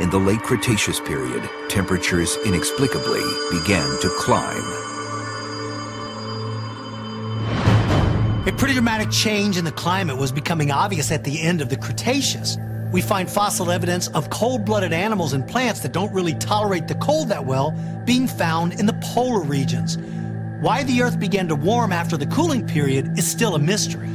In the late Cretaceous period, temperatures inexplicably began to climb. A pretty dramatic change in the climate was becoming obvious at the end of the Cretaceous. We find fossil evidence of cold-blooded animals and plants that don't really tolerate the cold that well being found in the polar regions. Why the Earth began to warm after the cooling period is still a mystery.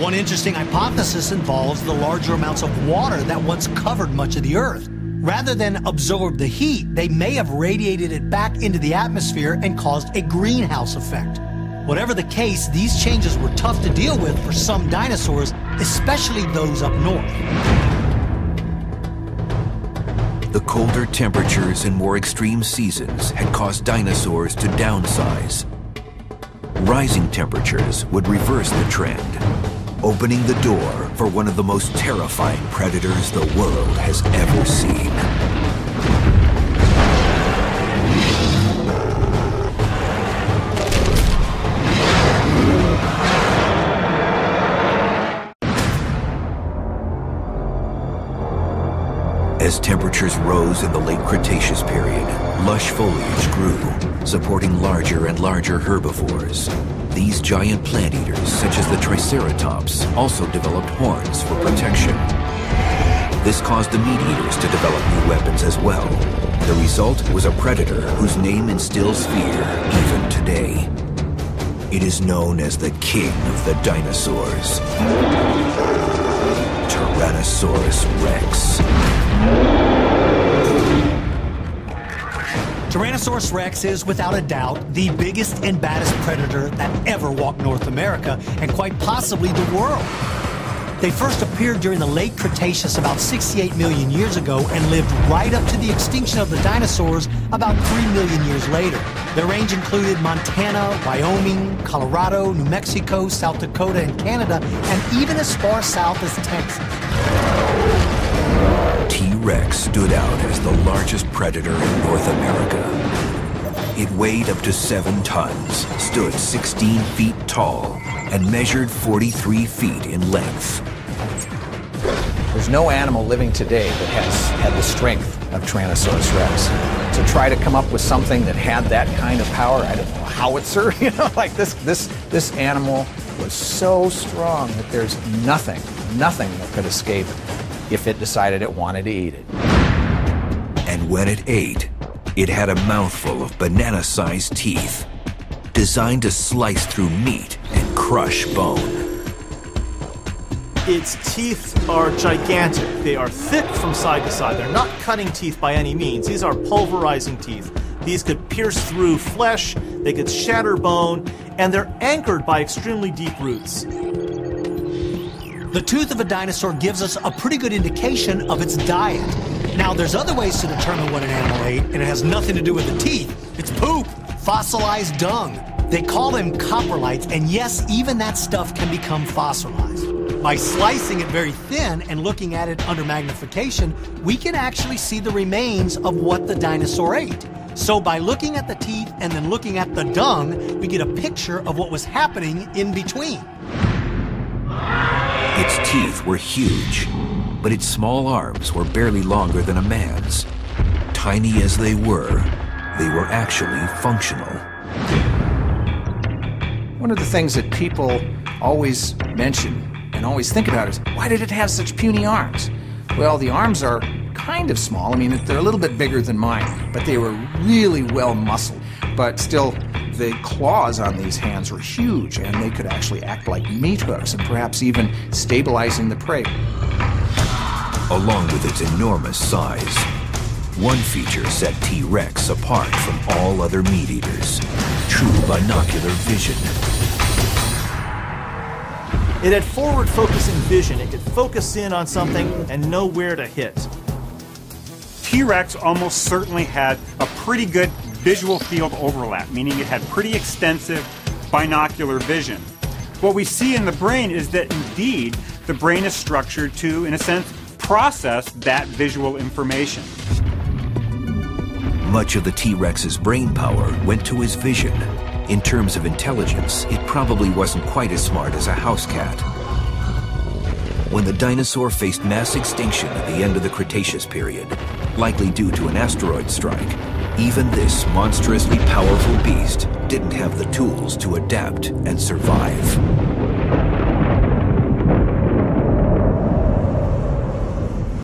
One interesting hypothesis involves the larger amounts of water that once covered much of the Earth. Rather than absorb the heat, they may have radiated it back into the atmosphere and caused a greenhouse effect. Whatever the case, these changes were tough to deal with for some dinosaurs, especially those up north. The colder temperatures and more extreme seasons had caused dinosaurs to downsize. Rising temperatures would reverse the trend, opening the door for one of the most terrifying predators the world has ever seen. As temperatures rose in the late Cretaceous period, lush foliage grew, supporting larger and larger herbivores. These giant plant eaters, such as the Triceratops, also developed horns for protection. This caused the meat eaters to develop new weapons as well. The result was a predator whose name instills fear even today. It is known as the king of the dinosaurs. Tyrannosaurus rex. Tyrannosaurus rex is, without a doubt, the biggest and baddest predator that ever walked North America, and quite possibly the world. They first appeared during the late Cretaceous about 68 million years ago and lived right up to the extinction of the dinosaurs about 3 million years later. Their range included Montana, Wyoming, Colorado, New Mexico, South Dakota, and Canada, and even as far south as Texas. T-Rex stood out as the largest predator in North America. It weighed up to seven tons, stood 16 feet tall, and measured 43 feet in length. There's no animal living today that has had the strength of Tyrannosaurus rex. To try to come up with something that had that kind of power, I don't know, howitzer, you know, like this, this, this animal was so strong that there's nothing, nothing that could escape if it decided it wanted to eat it. And when it ate, it had a mouthful of banana-sized teeth, designed to slice through meat crush bone. Its teeth are gigantic. They are thick from side to side. They're not cutting teeth by any means. These are pulverizing teeth. These could pierce through flesh, they could shatter bone, and they're anchored by extremely deep roots. The tooth of a dinosaur gives us a pretty good indication of its diet. Now, there's other ways to determine what an animal ate, and it has nothing to do with the teeth. It's poop, fossilized dung. They call them coprolites, and yes, even that stuff can become fossilized. By slicing it very thin and looking at it under magnification, we can actually see the remains of what the dinosaur ate. So by looking at the teeth and then looking at the dung, we get a picture of what was happening in between. Its teeth were huge, but its small arms were barely longer than a man's. Tiny as they were, they were actually functional. One of the things that people always mention and always think about is why did it have such puny arms? Well, the arms are kind of small. I mean, they're a little bit bigger than mine, but they were really well muscled. But still, the claws on these hands were huge, and they could actually act like meat hooks and perhaps even stabilizing the prey. Along with its enormous size, one feature set T. rex apart from all other meat eaters true binocular vision. It had forward focusing vision. It could focus in on something and know where to hit. T Rex almost certainly had a pretty good visual field overlap, meaning it had pretty extensive binocular vision. What we see in the brain is that indeed the brain is structured to, in a sense, process that visual information. Much of the T Rex's brain power went to his vision. In terms of intelligence, it probably wasn't quite as smart as a house cat. When the dinosaur faced mass extinction at the end of the Cretaceous period, likely due to an asteroid strike, even this monstrously powerful beast didn't have the tools to adapt and survive.